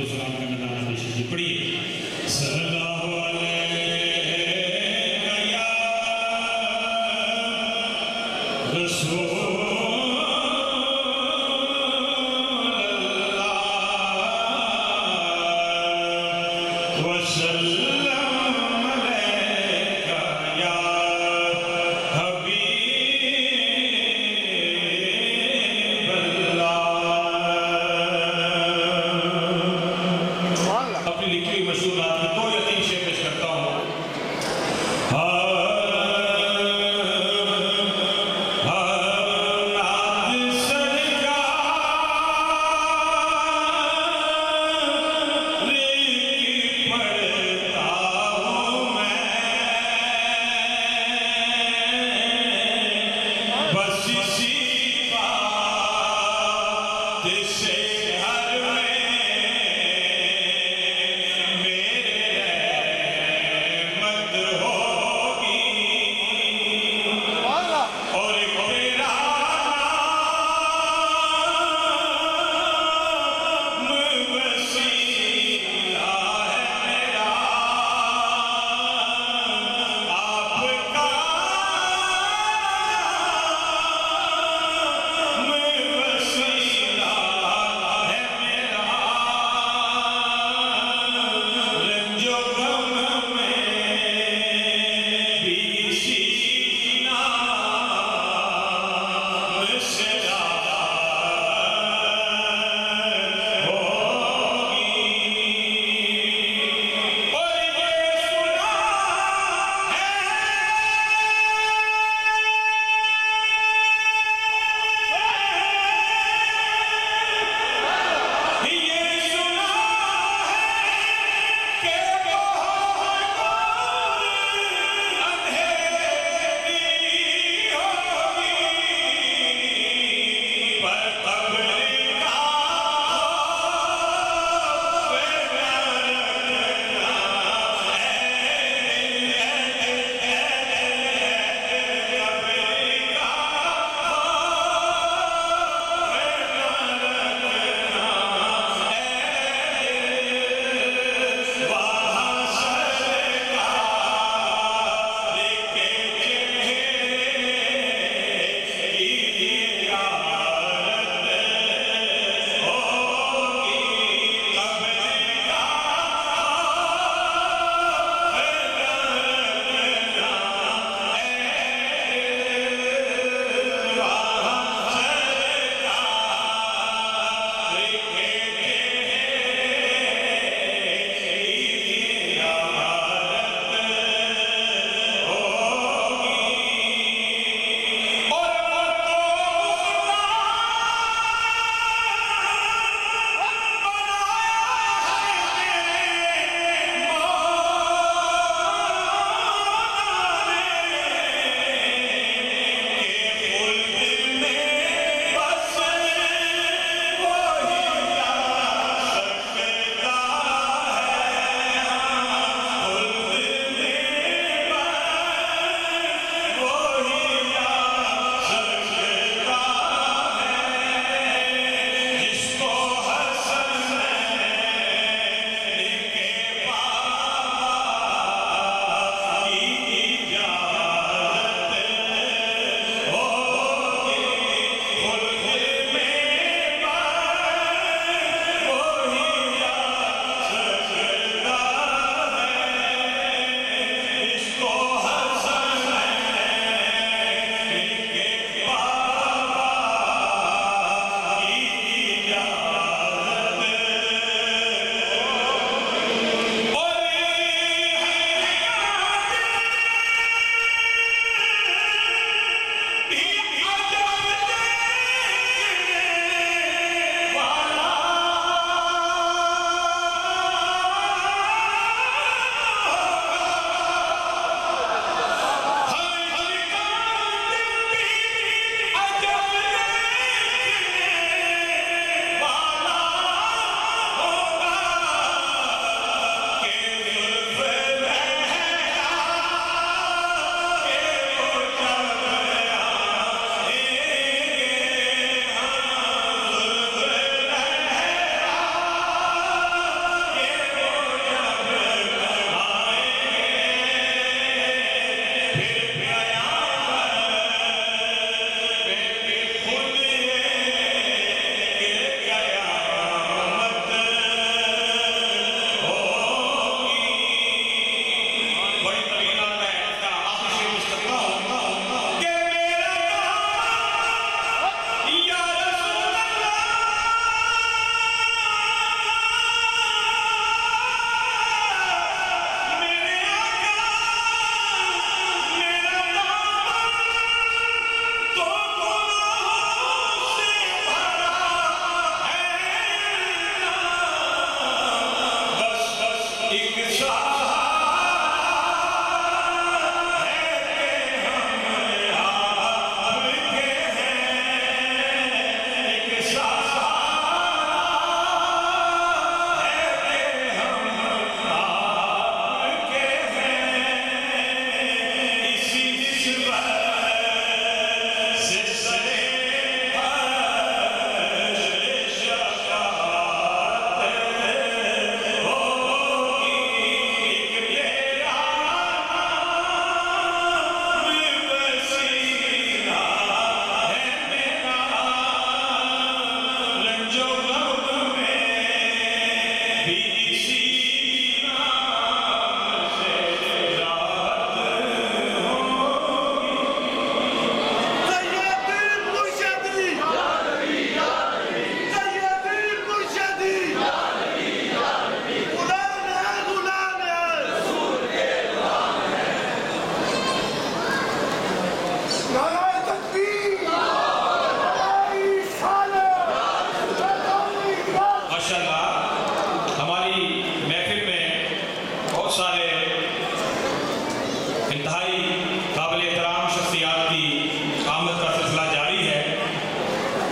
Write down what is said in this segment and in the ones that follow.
Abdul Salam kami dalam di sini. Jadi, sebab اللہ اپنی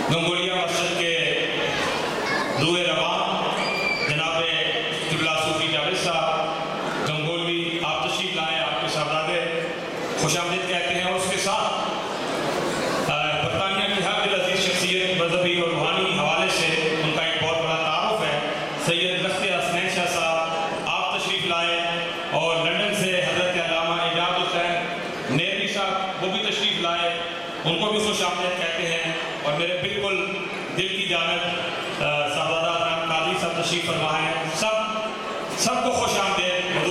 non vogliamo che due تشریف فرما ہے۔ سب سب کو خوش آمدید۔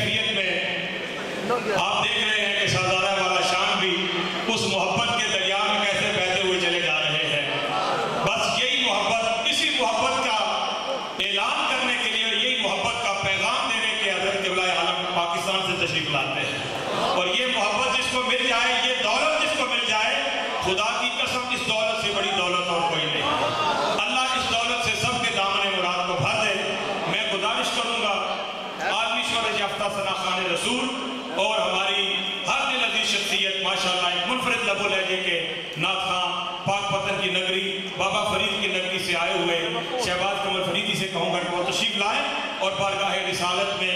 کیفیت میں آپ دیکھ رہے ہیں کہ سردار شخصیت، ماشاءاللہ، ایک منفرد لبو لہجے کے نعت خاں پاک پتن کی نگری، بابا فرید کی نگری سے آئے ہوئے شہباز قمر فریدی سے کہوں گا کہ وہ تشریف لائیں اور بارگاہ رسالت میں